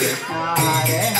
Hare